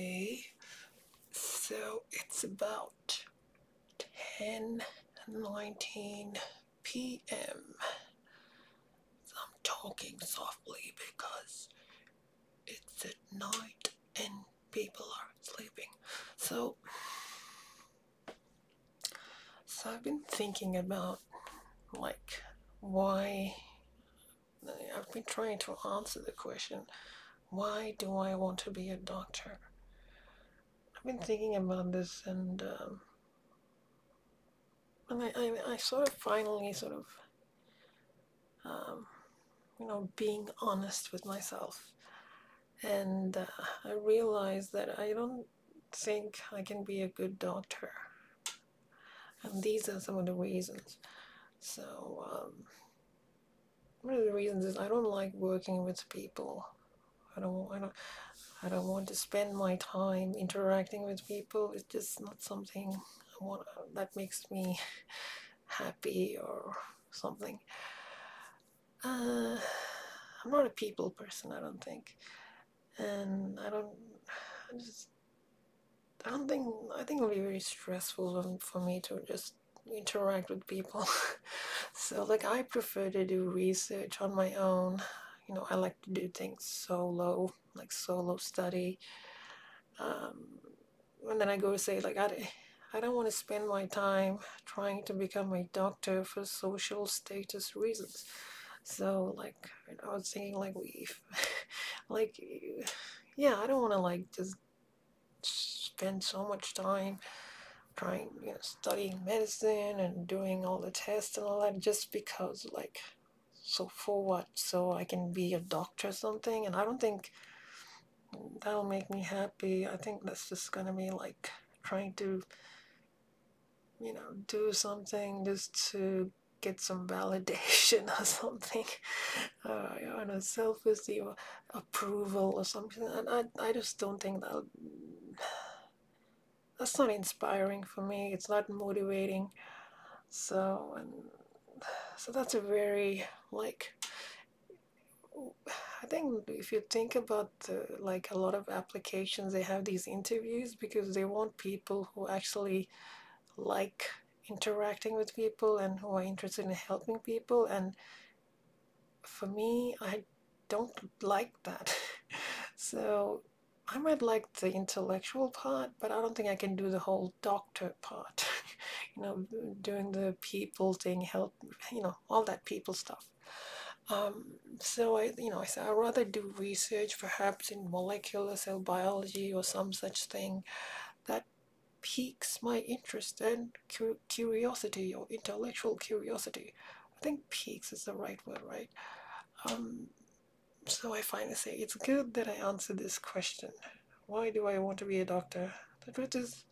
Okay, so it's about 10 19 p.m. I'm talking softly because it's at night and people are sleeping. So, so I've been thinking about like why I've been trying to answer the question why do I want to be a doctor? I've been thinking about this and um, and I, I, I sort of finally sort of um, you know being honest with myself. And uh, I realized that I don't think I can be a good doctor. And these are some of the reasons. So um, one of the reasons is I don't like working with people. I don't I don't I don't want to spend my time interacting with people. It's just not something I want that makes me happy or something. Uh, I'm not a people person I don't think. And I don't I just I don't think I think it'll be very stressful for me to just interact with people. So like I prefer to do research on my own you know I like to do things solo like solo study. Um, and then I go say like I, I don't want to spend my time trying to become a doctor for social status reasons. So like I was thinking like we like yeah I don't want to like just spend so much time trying you know studying medicine and doing all the tests and all that just because like so for what? So I can be a doctor or something? And I don't think that'll make me happy. I think that's just gonna be like trying to you know do something just to get some validation or something. Uh, you know self-esteem approval or something. And I, I just don't think that that's not inspiring for me. It's not motivating. So and so that's a very like I think if you think about the, like a lot of applications they have these interviews because they want people who actually like interacting with people and who are interested in helping people and for me I don't like that so I might like the intellectual part, but I don't think I can do the whole doctor part. You know, doing the people thing, help, you know, all that people stuff. Um, so I, you know, I said I'd rather do research, perhaps in molecular cell biology or some such thing, that piques my interest and curiosity or intellectual curiosity. I think piques is the right word, right? Um, so I finally say it's good that I answered this question. Why do I want to be a doctor? The truth is,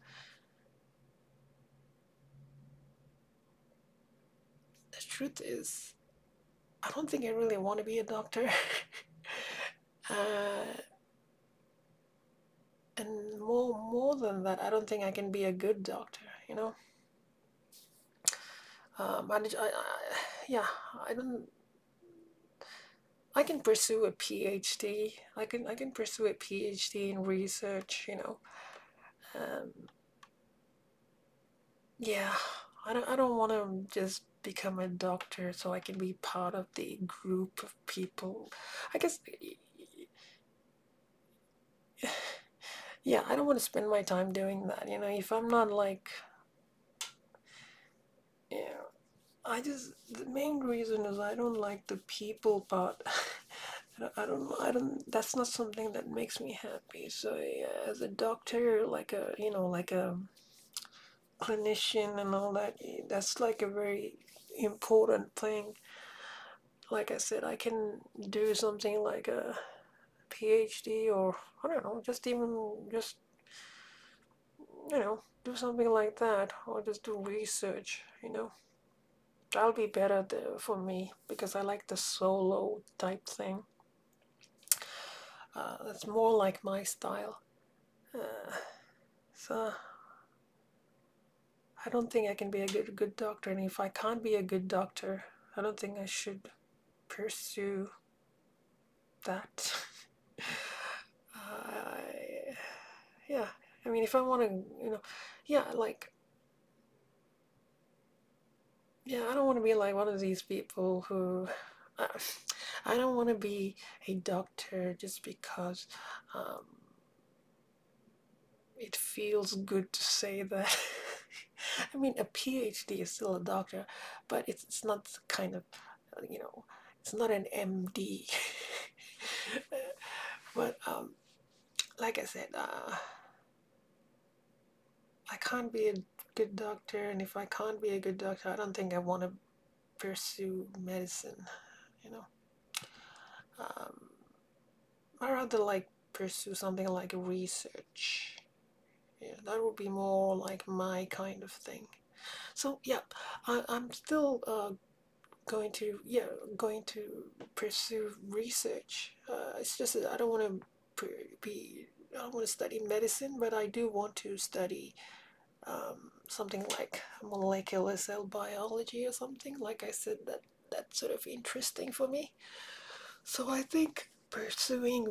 the truth is, I don't think I really want to be a doctor. uh, and more, more than that, I don't think I can be a good doctor. You know. Um, I, I, I, yeah, I don't I can pursue a PhD. I can I can pursue a PhD in research. You know. Um, yeah, I don't I don't want to just become a doctor so I can be part of the group of people. I guess. Yeah, I don't want to spend my time doing that. You know, if I'm not like, yeah, I just the main reason is I don't like the people part. I don't I don't that's not something that makes me happy. So yeah, as a doctor, like a you know like a clinician and all that, that's like a very important thing. Like I said, I can do something like a PhD or I don't know, just even just you know do something like that or just do research. You know that'll be better for me because I like the solo type thing. Uh, that's more like my style. Uh, so I don't think I can be a good good doctor, and if I can't be a good doctor, I don't think I should pursue that. yeah. I mean, if I want to, you know, yeah, like, yeah, I don't want to be like one of these people who, uh, I don't want to be a doctor just because um, it feels good to say that. I mean, a PhD is still a doctor, but it's, it's not kind of, you know, it's not an MD. but um, like I said, uh, I can't be a good doctor, and if I can't be a good doctor, I don't think I want to pursue medicine. You know, um, I rather like pursue something like research. Yeah, that would be more like my kind of thing. So yeah, I, I'm still uh, going to yeah going to pursue research. Uh, it's just I don't want to be I don't want to study medicine, but I do want to study um, something like molecular cell biology or something. Like I said, that that's sort of interesting for me. So I think pursuing